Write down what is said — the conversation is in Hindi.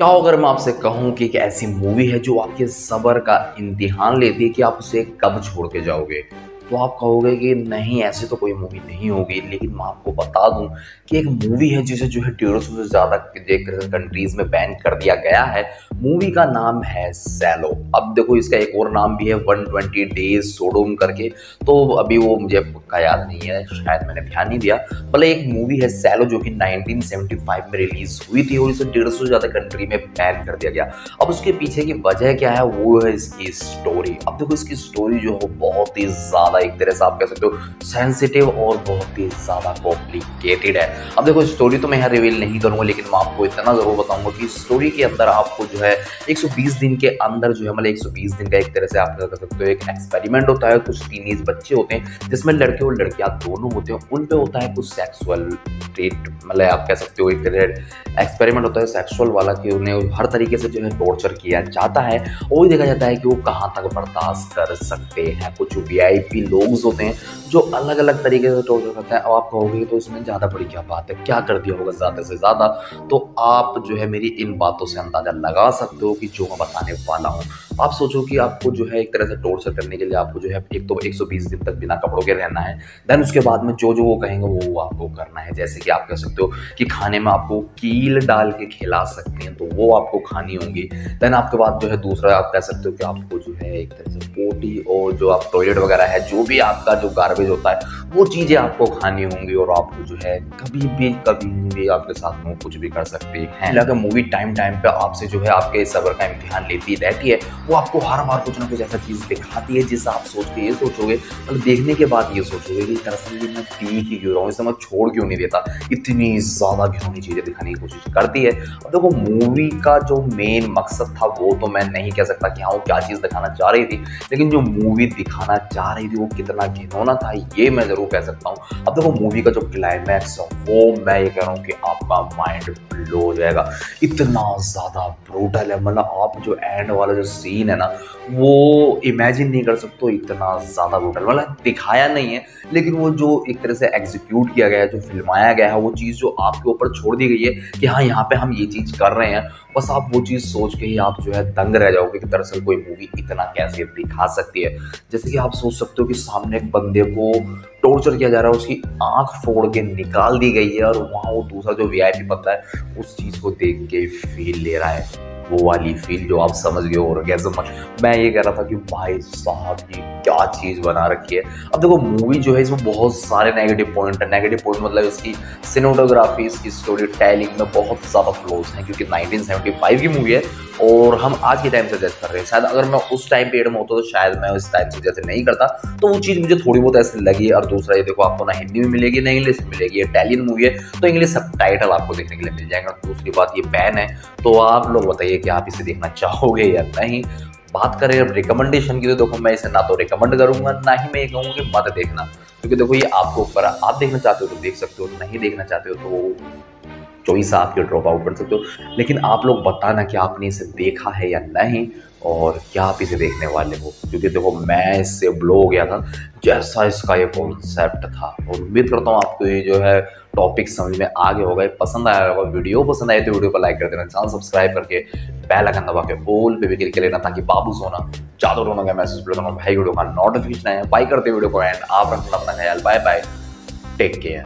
क्या अगर मैं आपसे कहूँ कि एक ऐसी मूवी है जो आपके सबर का इम्तिहान लेती है कि आप उसे कब छोड़ के जाओगे? तो आप कहोगे कि नहीं, ऐसे तो कोई मूवी नहीं होगी, लेकिन मैं आपको बता दूँ कि एक मूवी है जिसे जो है सौ से ज़्यादा कंट्रीज़ में बैन कर दिया गया है। मूवी का नाम है सैलो अब देखो, इसका एक और नाम भी है 120 डेज़ सोडोम करके। तो अभी वो मुझे पक्का याद नहीं है, शायद मैंने ध्यान नहीं दिया। भले एक मूवी है सैलो जो कि 1975 में रिलीज़ हुई थी और इसे डेढ़ सौ से ज़्यादा कंट्री में बैन कर दिया गया। अब उसके पीछे की वजह क्या है, वो है इसकी स्टोरी अब देखो, इसकी स्टोरी जो है बहुत ही ज़्यादा ज़्यादा एक तरह से आप कह सकते हो सेंसिटिव और बहुत ही ज़्यादा कॉम्प्लिकेटेड है। अब देखो स्टोरी तो मैं यहाँ रिवील नहीं करूँगा, लेकिन मैं आपको इतना ज़रूर बताऊँगा कि स्टोरी के अंदर आपको जो है 120 दिन के अंदर जो है मतलब 120 दिन का एक तरह से आप कह सकते हो एक एक्सपेरिमेंट होता है। कुछ टीनेज बच्चे होते हैं, जिसमें लड़के और लड़कियाँ दोनों होते हैं, उन पर होता है कुछ सेक्सुअल ट्रीट मतलब आप कह सकते हो एक तरह एक्सपेरिमेंट होता है सेक्सुअल वाला कि उन्हें हर तरीके से जो है टॉर्चर किया जाता है और देखा जाता है कि वो कहाँ तक बर्दाश्त कर सकते हैं। कुछ वी लोग होते हैं, जो अलग अलग तरीके से टोर्चर करते हैं। अब आप कहोगे तो इसमें ज़्यादा बड़ी क्या बात है? क्या कर दिया होगा ज़्यादा से ज़्यादा? तो आप जो है मेरी इन बातों से अंदाज़ा लगा सकते हो कि जो मैं बताने वाला हूँ। आप सोचो कि आपको जो है एक तरह से टोर्चर करने के लिए आपको जो है एक तो 120 दिन तक बिना कपड़ों के रहना है। देन उसके बाद में जो जो वो कहेंगे वो वो आपको करना है। जैसे कि आप कह सकते हो कि खाने में आपको कील डाल के खिला सकते हैं तो वो आपको खानी होंगी। देन आपके बाद जो है दूसरा आप कह सकते हो कि आपको जो है, एक तरह से पोटी और जो आप टॉयलेट वगैरह है, जो भी आपका जो गार्बेज होता है, वो चीज़ें आपको खानी होंगी और आपको जो है, कभी भी कभी भी आपके साथ में कुछ भी कर सकते हैं। अगर मूवी टाइम टाइम पे आपसे जो है, आपके सबर का इम्तिहान लेती रहती है, वो आपको हर बार कुछ ना कुछ ऐसा चीज़ दिखाती है जिससे आप सोच के ये सोचोगे मतलब देखने के बाद ये सोचोगे कि दरअसल मैं पी ही क्यों रहा हूँ, इसे मैं छोड़ क्यों नहीं देता? इतनी ज़्यादा घिनौनी चीज़ें दिखाने की कोशिश करती है। अब देखो मूवी का जो मेन मकसद था, वो तो मैं नहीं कह सकता कि हाँ वो क्या चीज़ दिखाना चाह रही थी, लेकिन जो मूवी दिखाना चाह रही थी वो कितना घिनौना था, ये मैं ज़रूर कह सकता हूँ। अब देखो मूवी का जो क्लाइमैक्स है, वो मैं ये कह रहा हूँ कि आपका माइंड ब्लो हो जाएगा। इतना ज़्यादा ब्रूटल है मतलब आप जो एंड वाला जो सीन है ना, वो इमेजिन नहीं कर सकते इतना ज़्यादा ब्रूटल मतलब दिखाया नहीं है, लेकिन वो जो एक तरह से एग्जीक्यूट किया गया है, जो फिल्माया गया है, वो चीज़ जो आपके ऊपर छोड़ दी गई है कि हाँ यहाँ पे हम ये चीज़ कर रहे हैं, बस आप वो चीज़ सोच के ही आप जो है दंग रह जाओगे कि दरअसल कोई मूवी इतना कैसे दिखा सकती है। जैसे कि आप सोच सकते हो कि सामने एक बंदे को टॉर्चर किया जा रहा है, उसकी आँख फोड़ के निकाल दी गई है और वहाँ वो दूसरा जो वी आई पी है, उस चीज़ को देख के फील ले रहा है। वो वाली फील जो आप समझ गए और गैजम मैं ये कह रहा था कि भाई साहब जी क्या चीज़ बना रखी है। अब देखो मूवी जो है, इसमें बहुत सारे नेगेटिव पॉइंट है। नेगेटिव पॉइंट मतलब इसकी सिनेमाटोग्राफी इसकी स्टोरी टेलिंग में बहुत ज़्यादा फ्लोज हैं, क्योंकि 1975 की मूवी है। और हम आज के टाइम से जज कर रहे हैं। शायद अगर मैं उस टाइम पीरियड में होता तो शायद मैं उस टाइम से जैसे नहीं करता। तो वो चीज़ मुझे थोड़ी बहुत ऐसी लगी। और दूसरा, ये देखो, आपको ना हिंदी में मिलेगी, ना इंग्लिश में मिलेगी। इटालियन मूवी है तो इंग्लिश सब आपको देखने के लिए मिल जाएगा। दूसरी बात ये बैन है। तो आप लोग बताइए कि आप इसे देखना चाहोगे या नहीं। बात करें अब रिकमेंडेशन की तो देखो, मैं इसे ना तो रिकमेंड करूँगा, ना ही मैं ये कहूँगा कि मत देखना। क्योंकि देखो, ये आपको ऊपर आप देखना चाहते हो तो देख सकते हो, नहीं देखना चाहते हो तो चॉइस आपके ड्रॉप आउट कर सकते हो? लेकिन आप लोग बताना कि आपने इसे देखा है या नहीं, और क्या आप इसे देखने वाले हो? क्योंकि देखो, मैं इससे ब्लो हो गया था, जैसा इसका ये कॉन्सेप्ट था। और उम्मीद करता हूँ आपको ये जो है टॉपिक समझ में आगे होगा पसंद आया होगा वीडियो पसंद आए तो वीडियो को लाइक कर देना चैनल सब्सक्राइब करके बेल आइकन दबा के ऑल पे भी क्लिक लेना ताकि बाबू सोना चादर रोना का मैसेज भाई वीडियो का नोटिफिकेशन आए। बाई करते वीडियो को एंड आप रखना अपना ख्याल। Bye bye take care